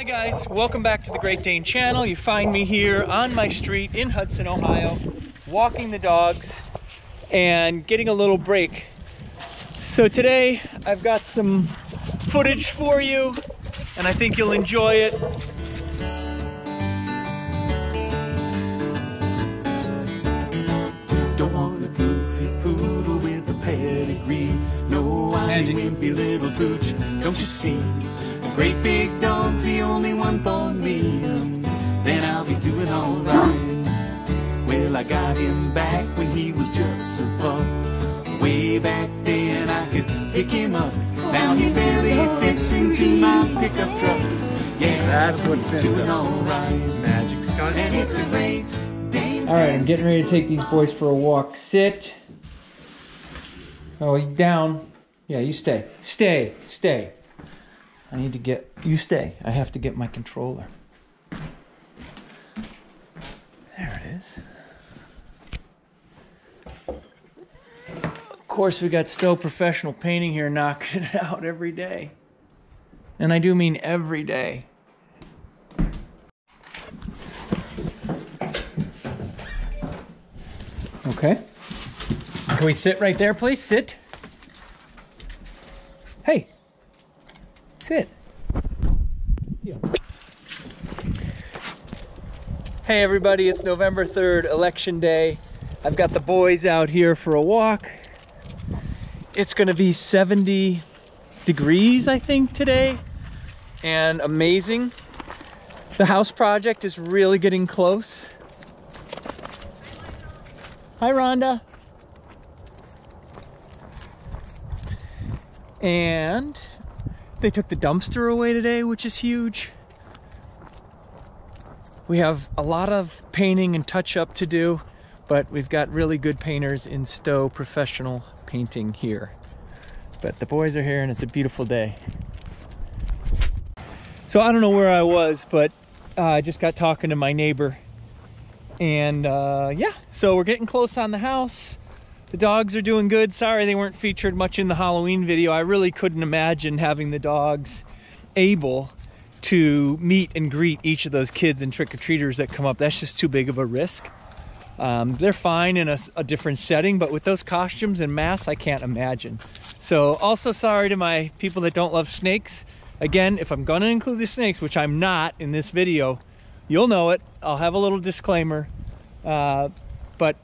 Hi guys, welcome back to the Great Dane channel. You find me here on my street in Hudson, Ohio, walking the dogs and getting a little break. So today I've got some footage for you and I think you'll enjoy it. Don't want a goofy poodle with a pedigree. No, I Magic. wimpy little pooch. Don't you see? Great big dog's the only one for me. Then I'll be doing alright. Well, I got him back when he was just a pup. Way back then I could pick him up. Now he barely fits into my pickup truck. Yeah, That's what's he's in doing the alright. Magic's got And it's a great All right, I'm getting ready to take these boys for a walk. Sit. Oh, down. Yeah, you stay. Stay. Stay. I need to get. You stay. I have to get my controller. There it is. Of course, we got Stow Professional Painting here knocking it out every day. And I do mean every day. Okay. Can we sit right there, please? Sit. Hey. Sit. Yeah. Hey, everybody. It's November 3rd, Election Day. I've got the boys out here for a walk. It's to be 70 degrees, I think, today. And amazing. The house project is really getting close. Hi, Rhonda. And they took the dumpster away today, which is huge. We have a lot of painting and touch up to do, but we've got really good painters in Stow Professional Painting here. But the boys are here and it's a beautiful day. So I don't know where I was, but uh, I just got talking to my neighbor and uh, yeah, so we're getting close on the house. The dogs are doing good. Sorry they weren't featured much in the Halloween video. I really couldn't imagine having the dogs able to meet and greet each of those kids and trick-or-treaters that come up. That's just too big of a risk. Um, they're fine in a different setting, but with those costumes and masks, I can't imagine. So also sorry to my people that don't love snakes. Again, if I'm gonna include the snakes, which I'm not in this video, you'll know it. I'll have a little disclaimer. Uh, but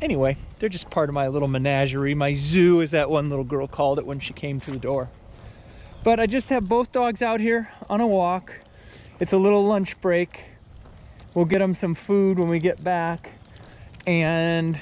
anyway, they're just part of my little menagerie, my zoo, as that one little girl called it when she came to the door. But I just have both dogs out here on a walk. It's a little lunch break. We'll get them some food when we get back. And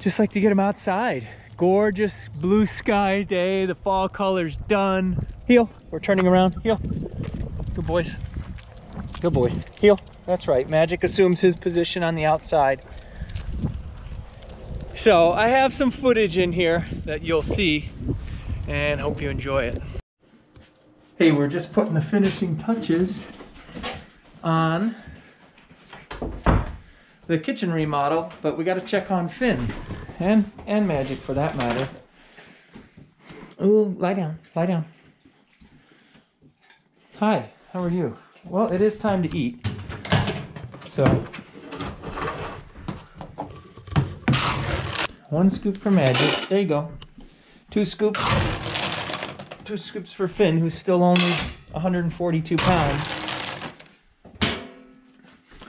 just like to get them outside. Gorgeous blue sky day. The fall color's done. Heel. We're turning around. Heel. Good boys. Good boys. Heel. That's right. Magic assumes his position on the outside. So I have some footage in here that you'll see and hope you enjoy it. Hey, we're just putting the finishing touches on the kitchen remodel, but we got to check on Finn and and Magic for that matter. Ooh, lie down, lie down. Hi, how are you? Well, it is time to eat. So, one scoop for Magic. There you go. Two scoops. Two scoops for Finn, who's still only 142 pounds.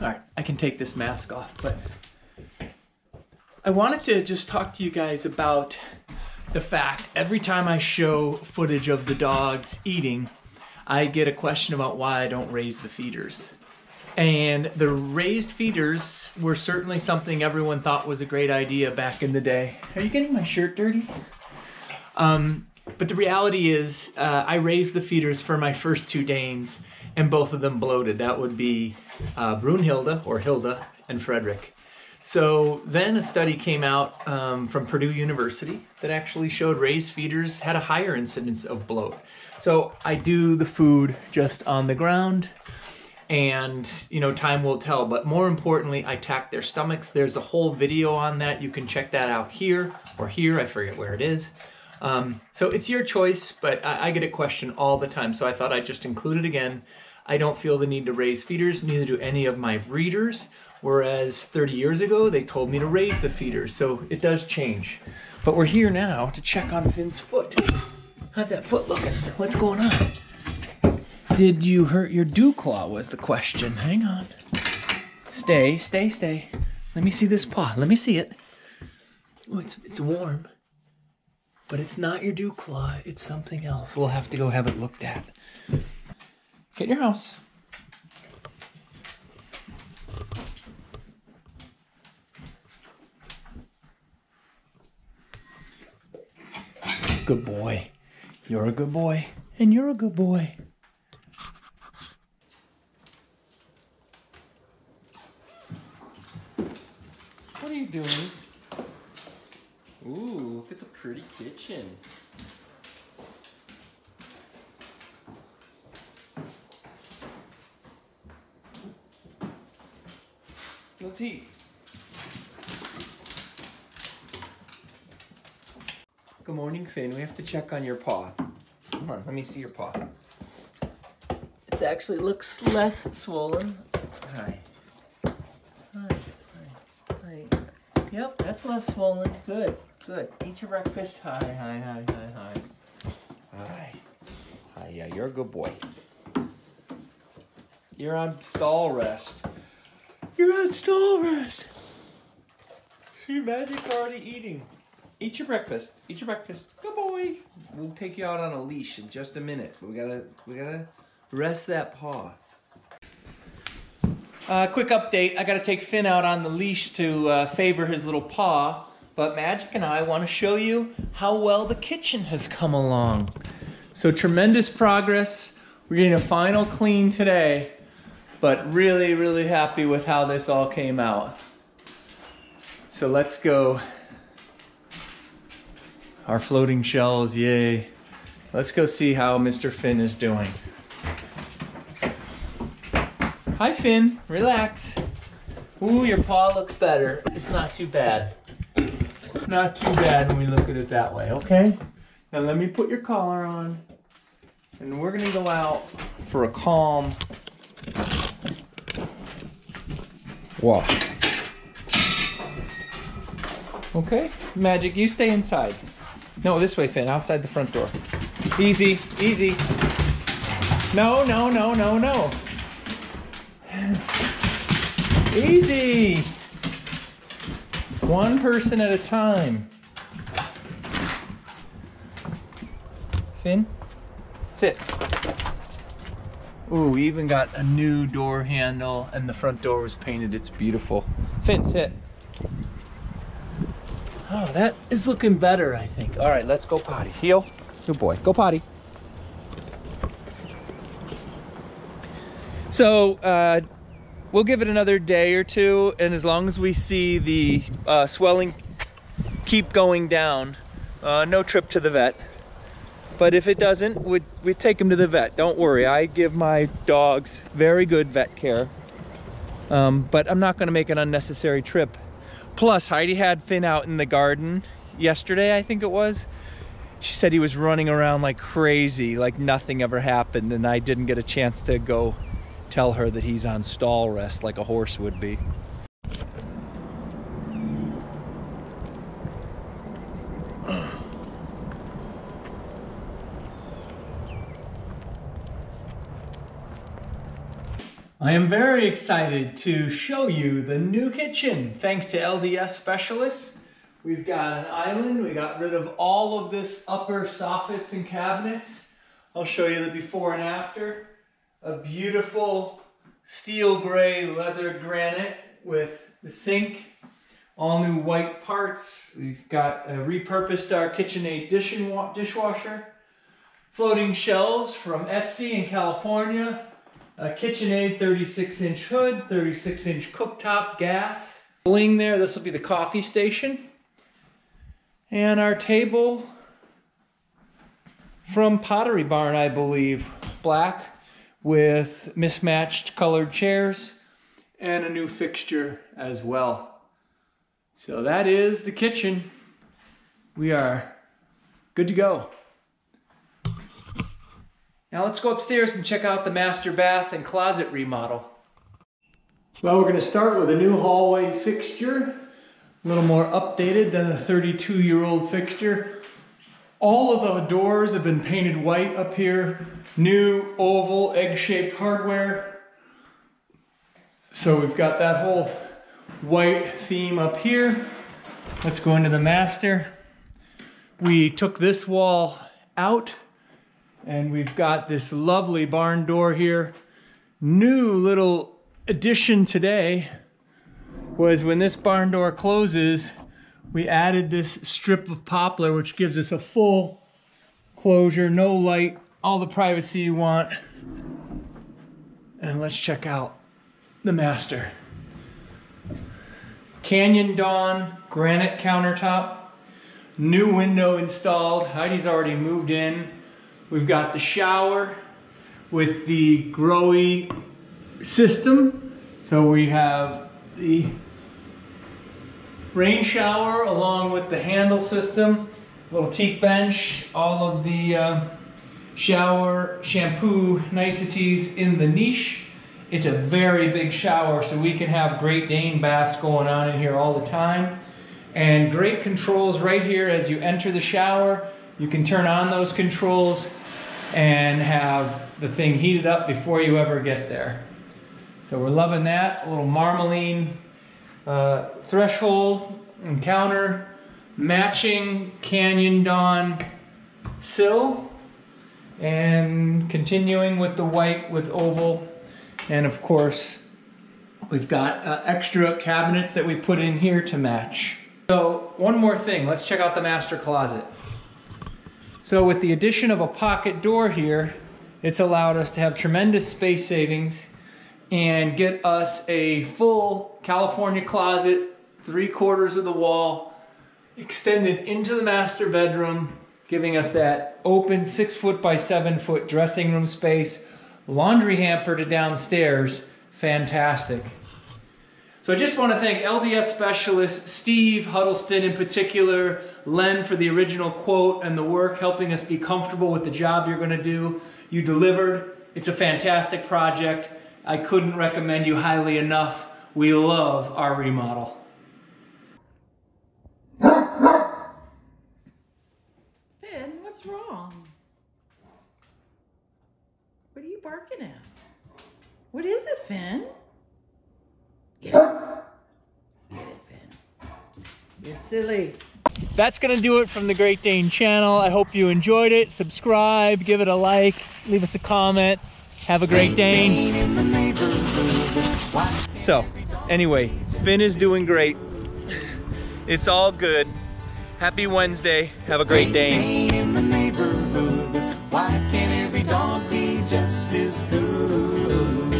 All right, I can take this mask off, but I wanted to just talk to you guys about the fact every time I show footage of the dogs eating, I get a question about why I don't raise the feeders. And the raised feeders were certainly something everyone thought was a great idea back in the day. Are you getting my shirt dirty? Um, but the reality is, uh, I raised the feeders for my first two Danes, and both of them bloated. That would be uh, Brunhilde, or Hilda, and Frederick. So then a study came out um, from Purdue University that actually showed raised feeders had a higher incidence of bloat. So I do the food just on the ground, and you know time will tell. But more importantly, I tack their stomachs. There's a whole video on that. You can check that out here or here. I forget where it is. Um, so it's your choice, but I, I get a question all the time, so I thought I'd just include it again. I don't feel the need to raise feeders, neither do any of my breeders. Whereas 30 years ago, they told me to raise the feeders, so it does change. But we're here now to check on Finn's foot. How's that foot looking? What's going on? Did you hurt your dew claw? Was the question. Hang on. Stay, stay, stay. Let me see this paw. Let me see it. Oh, it's it's warm. But it's not your dew claw. It's something else. We'll have to go have it looked at. Get your house. Good boy. You're a good boy. And you're a good boy. What are you doing? Ooh, look at the pretty kitchen. Let's eat. Good morning, Finn. We have to check on your paw. Come on, let me see your paw. It actually looks less swollen. Hi. Hi. Hi. Hi. Yep, that's less swollen. Good. Good. Eat your breakfast. Hi, hi, hi, hi, hi. Hi. Hi, yeah, you're a good boy. You're on stall rest. You're on stall rest. See, Magic's already eating. Eat your breakfast. Eat your breakfast. Good boy. We'll take you out on a leash in just a minute. But we gotta we gotta rest that paw. Uh, quick update. I gotta take Finn out on the leash to uh, favor his little paw. But Magic and I want to show you how well the kitchen has come along. So tremendous progress. We're getting a final clean today, but really, really happy with how this all came out. So let's go our floating shells, yay. Let's go see how Mr. Finn is doing. Hi, Finn. Relax. Ooh, your paw looks better. It's not too bad. Not too bad when we look at it that way, okay? Now let me put your collar on. And we're gonna go out for a calm walk. Okay? Magic, you stay inside. No, this way, Finn, outside the front door. Easy, easy. No, no, no, no, no. Easy. One person at a time. Finn, sit. Ooh, we even got a new door handle and the front door was painted. It's beautiful. Finn, sit. Oh, that is looking better, I think. All right, let's go potty. Heel. Good boy. Go potty. So, uh, we'll give it another day or two, and as long as we see the uh, swelling keep going down, uh, no trip to the vet. But if it doesn't, we'd, we'd take him to the vet. Don't worry, I give my dogs very good vet care. Um, but I'm not gonna make an unnecessary trip Plus, Heidi had Finn out in the garden yesterday, I think it was. She said he was running around like crazy, like nothing ever happened, and I didn't get a chance to go tell her that he's on stall rest like a horse would be. I am very excited to show you the new kitchen. Thanks to LDS Specialists, we've got an island. We got rid of all of this upper soffits and cabinets. I'll show you the before and after. A beautiful steel gray leather granite with the sink, all new white parts. We've got uh, repurposed our KitchenAid dishwasher, floating shelves from Etsy in California, a KitchenAid 36 inch hood, 36 inch cooktop gas. Bling there, this will be the coffee station. And our table from Pottery Barn, I believe, black with mismatched colored chairs and a new fixture as well. So that is the kitchen. We are good to go. Now let's go upstairs and check out the master bath and closet remodel. Well, we're going to start with a new hallway fixture, a little more updated than the 32 year old fixture. All of the doors have been painted white up here, new oval egg shaped hardware. So we've got that whole white theme up here. Let's go into the master. We took this wall out and we've got this lovely barn door here. New little addition today was when this barn door closes, we added this strip of poplar, which gives us a full closure, no light, all the privacy you want. And let's check out the master. Canyon Dawn granite countertop, new window installed. Heidi's already moved in. We've got the shower with the Grohe system. So we have the rain shower along with the handle system, little teak bench, all of the uh, shower shampoo niceties in the niche. It's a very big shower, so we can have Great Dane baths going on in here all the time. And great controls right here as you enter the shower. You can turn on those controls and have the thing heated up before you ever get there. So we're loving that. A little marmoline uh, threshold and counter, matching Canyon Dawn sill, and continuing with the white with oval. And of course, we've got uh, extra cabinets that we put in here to match. So one more thing, let's check out the master closet. So with the addition of a pocket door here, it's allowed us to have tremendous space savings and get us a full California closet, three quarters of the wall, extended into the master bedroom, giving us that open six foot by seven foot dressing room space, laundry hamper to downstairs, fantastic. So I just want to thank LDS specialist Steve Huddleston in particular, Len for the original quote and the work helping us be comfortable with the job you're going to do. You delivered. It's a fantastic project. I couldn't recommend you highly enough. We love our remodel. Finn, what's wrong? What are you barking at? What is it, Finn? Get it. Get it, Finn. You're silly. That's going to do it from the Great Dane channel. I hope you enjoyed it. Subscribe, give it a like, leave us a comment. Have a great day. So, anyway, Finn is doing great. It's all good. Happy Wednesday. Have a great day. in the neighborhood. Why can't every dog be just as good?